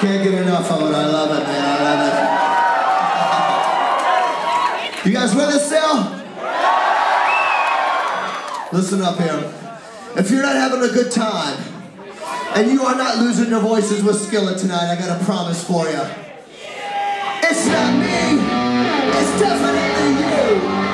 Can't get enough of it. I love it, man. I love it. you guys with us still? Listen up here. If you're not having a good time, and you are not losing your voices with Skillet tonight, I got a promise for you. It's not me. It's definitely you.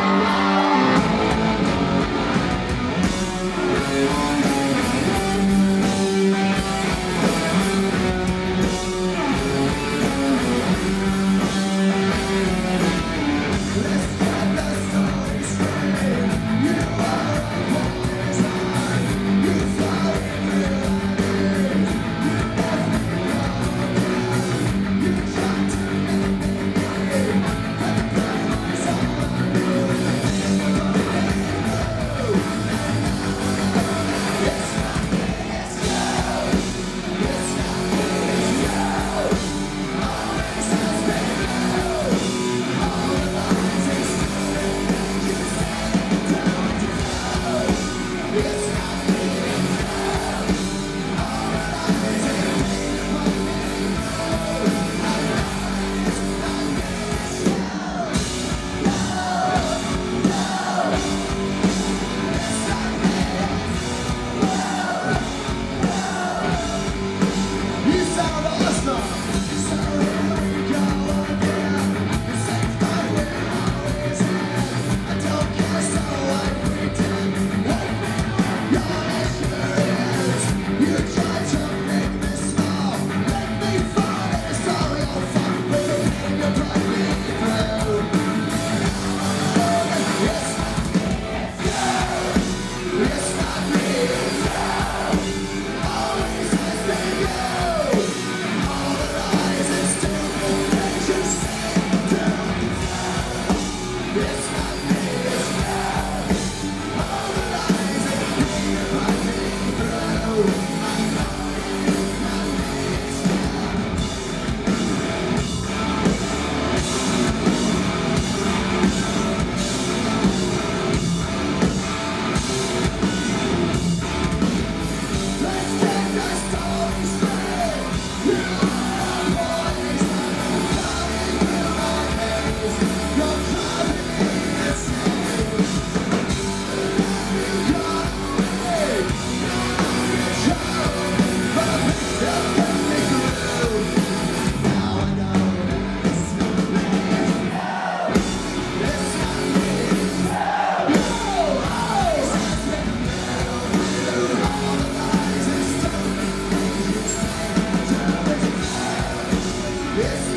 Yes.